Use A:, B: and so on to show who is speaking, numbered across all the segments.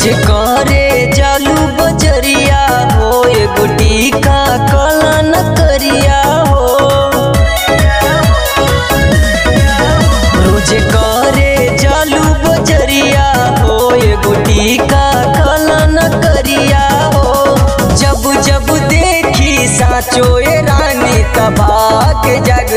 A: रोज करे जालू बजरिया हो गुटी का कला न करिया हो। रोज करे जालू बजरिया हो गुटी का कला न करिया हो। जब जब देखी साचो रानी तबाक जग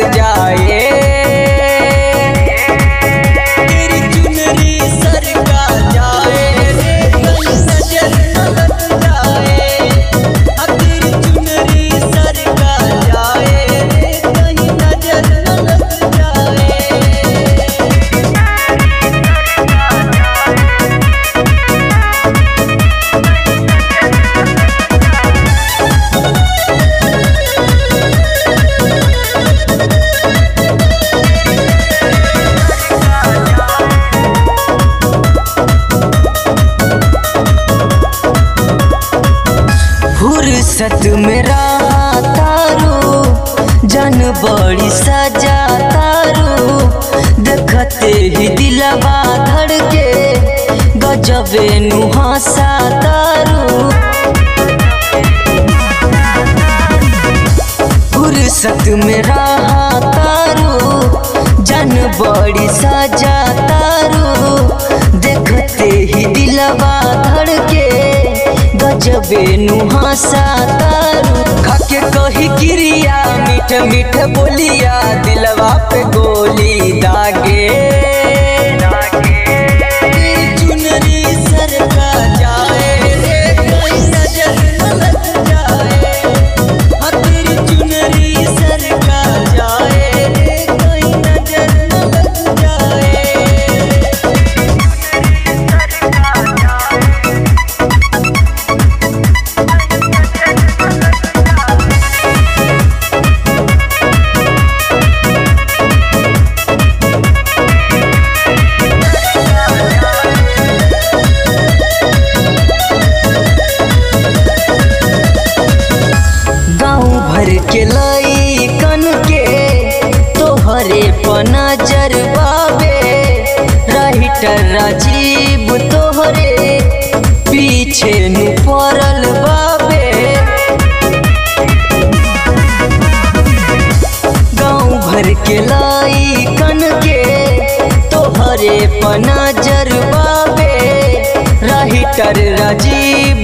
A: फुर्सत में रहा तारू जन बड़ी सजा तारू। देखते ही दिलवा धड़के, गजबे नुहासा तारू फुर्सत में रहा तारू जन बड़ी सजा गजबे नुहासा तारू। खाके कही क्रिया मीठ मीठ बोलिया दिलवा पे गोली दागे। तोहरे पना रही राइटर राजीव